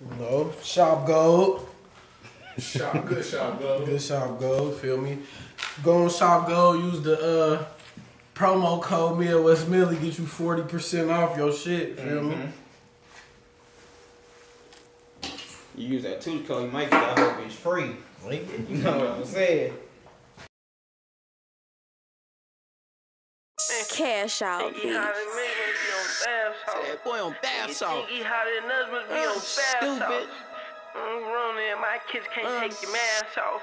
No, shop gold. Shop, good shop, bro. Good shop gold, feel me? Go on shop gold, use the uh promo code Midwest Milly, get you 40% off your shit, feel me? You use that tooth code, you might get that whole bitch free. You know what I'm saying? Cash out, He bitch. hotter than me, must be on bath salt. That boy on bath You salt. think he hotter than us, must be on bath Stupid. salt. I'm running, my kids can't Uh. take your mask off.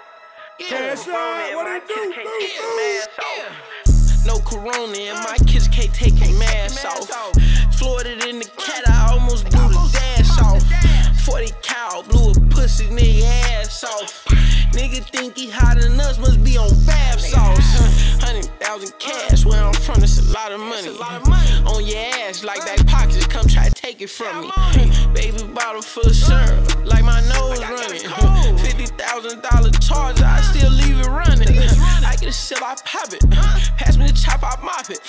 Cash Corona, what my do, can't boo, take your boo? mask off. No corona and my kids can't take your mask off. Floored it in the cat, I almost blew the dash off. 40 cow, blew a pussy nigga ass off. Nigga think he hotter than us, must take it from me. Baby bottle full of syrup, like my nose running. Fifty thousand dollar charge, I still leave it running. I get a sip, I pop it. Pass me the chop, I mop it.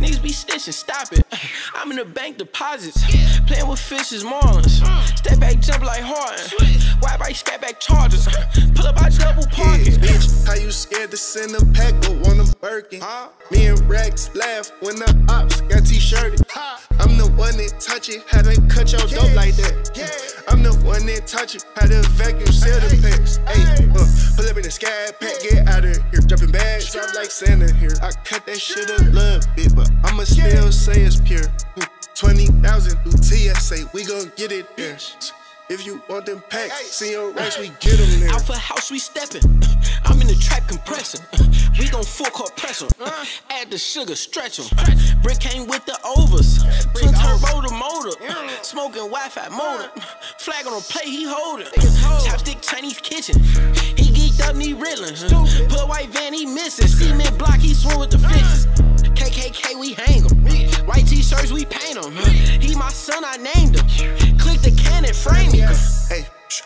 Niggas be snitching, stop it. I'm in the bank deposits, playing with fishes, marlins. Step back, jump like Harden. Why bike, step back, charges. Pull up, I double parking. Yeah, bitch, how you scared to send a pack but want a Birkin? Me and Rex laugh when the ops got t-shirted. I'm the one that touch it, how they cut your dope like that. I'm the one that touch it, how the vacuum seal the packs. Hey, uh, pull up in the sky pack, get out of here. Dropping bags, drop like Santa here. I cut that shit a little bit, but I'ma still say it's pure. 20,000 through TSA, we gon' get it there. If you want them packs, see your racks, we get them there. Alpha house, we steppin'. I'm in the trap compressing. We gon' full court press 'em. Add the sugar, stretch 'em. Brick came with the overs. Twin turbo the motor. Smoking Wi Fi motor. Flag on the plate, he holdin'. Chopstick Chinese kitchen. He geeked up, need riddlin'. Put a white van, he missin'. Cement block, he swim with the fishes.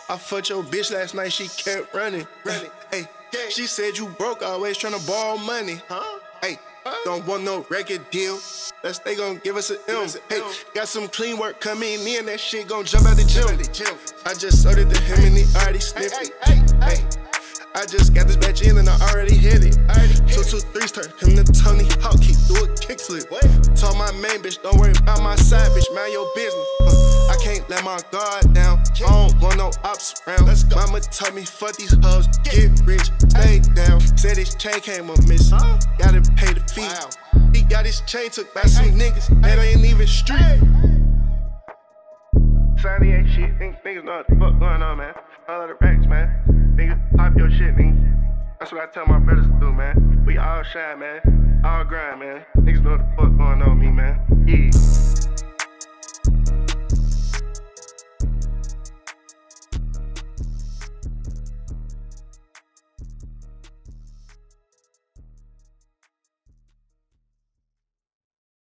I fucked your bitch last night, she kept running. Hey, she said you broke, always tryna borrow money. Huh? Hey, don't want no record deal. That's they gon' give us an M. Hey, got some clean work coming in, and that shit gon' jump out the gym. I just sold it to him and he already sniffed it. Hey, I just got this batch in and I already hit it. Two, two, threes turn him to Tony Hawk, he do a kickflip. Told my main bitch, don't worry about my side bitch, mind your business. Uh, Can't let my guard down. I don't want no ops around. Mama told me, fuck these hoes, get rich, stay down. Said his chain came up missing, gotta pay the fee. He got his chain took by some niggas that ain't even street. Sonny ain't shit, niggas, niggas know what the fuck going on, man. All of the racks, man. Niggas, pop your shit, niggas. That's what I tell my brothers to do, man. We all shine, man. All grind, man. Niggas know what the fuck going on, me, man. Yeah.